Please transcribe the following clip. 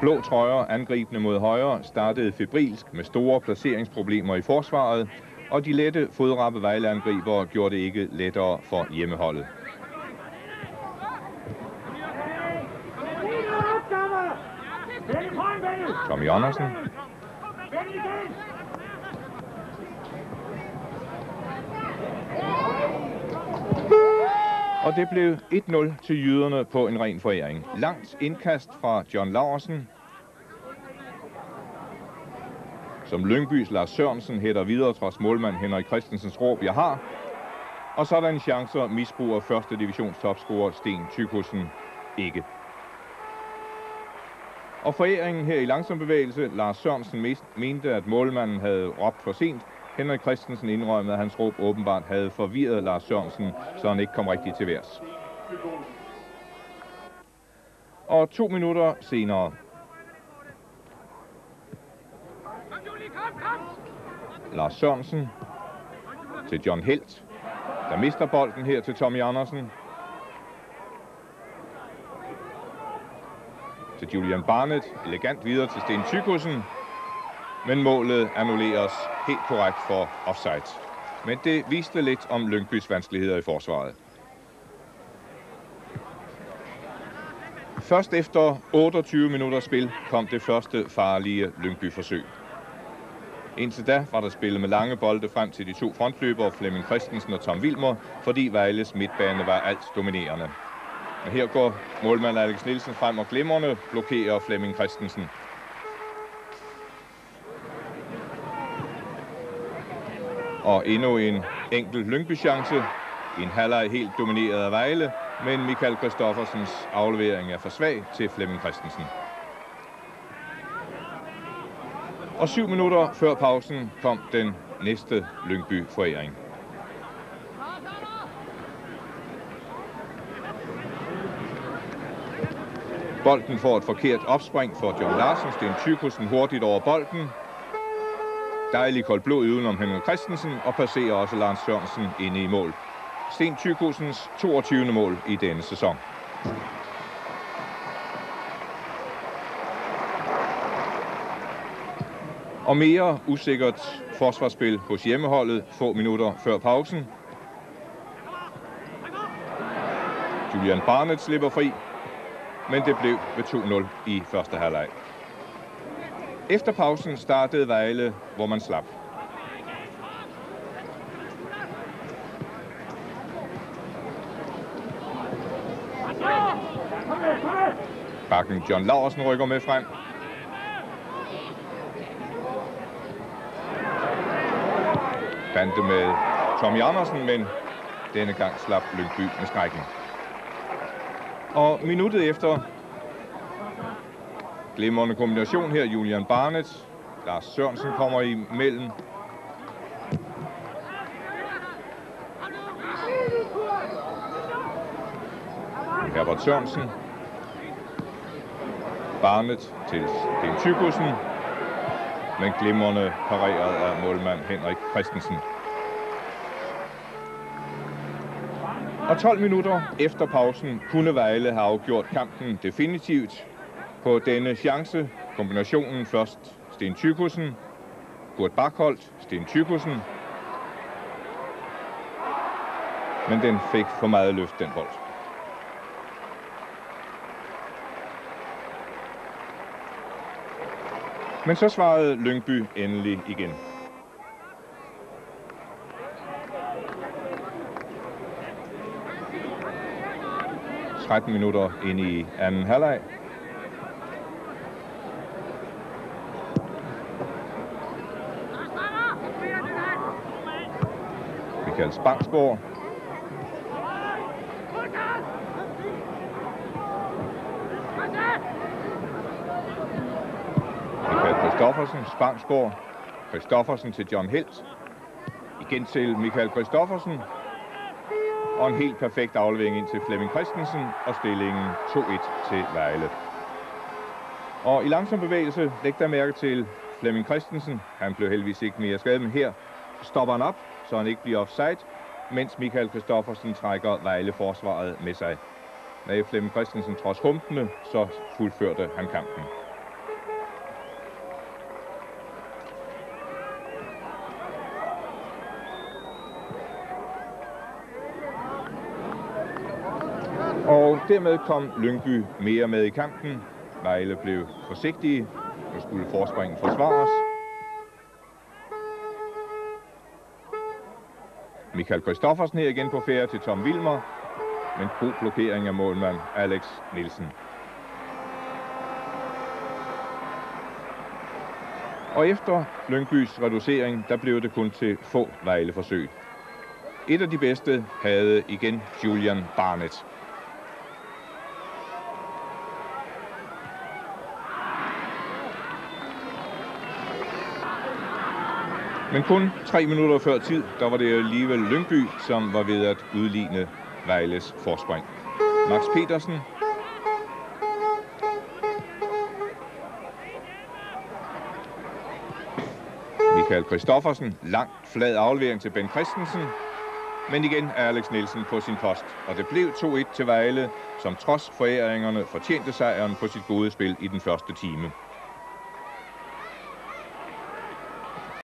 Blå trøjer angribende mod højre startede febrilsk med store placeringsproblemer i forsvaret, og de lette fodrappe Vejleangriber gjorde det ikke lettere for hjemmeholdet. Tommy Andersen. Og det blev 1-0 til jyderne på en ren foræring. Langt indkast fra John Larsen. Som Lyngbys Lars Sørensen hætter videre trods målmand Henrik Christensens råb, jeg har. Og så er der en chance at misbruge første divisions topscorer Sten Tykussen ikke. Og foræringen her i langsom bevægelse, Lars Sørensen mente, at målmanden havde råbt for sent. Henrik Christensen indrømmede, at hans råb åbenbart havde forvirret Lars Sørensen, så han ikke kom rigtigt til værs. Og to minutter senere. Lars Sørensen til John Helt, der mister bolden her til Tommy Andersen. til Julian Barnett. Elegant videre til Sten Tykussen. Men målet annulleres helt korrekt for offside. Men det viste lidt om Lyngbys vanskeligheder i forsvaret. Først efter 28 minutter spil kom det første farlige Lyngby-forsøg. Indtil da var der spillet med lange bolde frem til de to frontløbere, Flemming Christensen og Tom Wilmer, fordi Vejles midtbane var alt dominerende. Men her går målmand Alex Nielsen frem og glimrende blokerer Flemming Christensen. Og endnu en enkelt Lyngby-chance. En halvleg helt domineret af Vejle, men Michael Kristoffersens aflevering er for svag til Flemming Christensen. Og syv minutter før pausen kom den næste Lyngby-foræring. Bolden får et forkert opspring for John Larsen. Sten Tykussen hurtigt over bolden. Dejlig koldt blod udenom Henrik Christensen og passerer også Lars Sørensen ind i mål. Sten Tykussens 22. mål i denne sæson. Og mere usikkert forsvarsspil hos hjemmeholdet få minutter før pausen. Julian Barnett slipper fri, men det blev ved 2-0 i første halvleg. Efter pausen startede Vejle, hvor man slap. Bakken John Larsen rykker med frem. Bande med Tommy Andersen, men denne gang slap Lyngby med skrækken. Og minuttet efter glimrende kombination her, Julian Barnett. Lars Sørensen kommer imellem. Herbert Sørensen. Barnet til Sten Tygussen. Men glimrende pareret af målmand Henrik Christensen. Og 12 minutter efter pausen kunne Vejle have afgjort kampen definitivt på denne chance. Kombinationen først Sten Tykussen, Kurt Bakholdt, Sten Tykussen. Men den fik for meget løft, den bold. Men så svarede Lyngby endelig igen. 13 minutter ind i anden halvleg. Michael Spangsborg. Michael Kristoffersen, Spangsborg. Kristoffersen til John Helt. Igen til Michael Kristoffersen og en helt perfekt aflevering ind til Flemming Christensen og stillingen 2-1 til Vejle. Og i langsom bevægelse, læg der mærke til Flemming Christensen. Han blev heldigvis ikke mere skadet, men her stopper han op, så han ikke bliver offside, mens Michael Kristoffersen trækker Vejle forsvaret med sig. Med Flemming Christensen trods humpene, så fuldførte han kampen. Og dermed kom Lyngby mere med i kampen. Vejle blev forsigtige. Nu skulle forspringen forsvares. Michael Kristoffersen her igen på ferie til Tom Wilmer. Men god blokering af målmand Alex Nielsen. Og efter Lyngbys reducering, der blev det kun til få Vejle-forsøg. Et af de bedste havde igen Julian Barnett. Men kun tre minutter før tid, der var det alligevel Lyngby, som var ved at udligne Vejles forspring. Max Petersen. Michael Kristoffersen. Langt flad aflevering til Ben Christensen. Men igen er Alex Nielsen på sin post, og det blev 2-1 til Vejle, som trods foræringerne fortjente sejren på sit gode spil i den første time.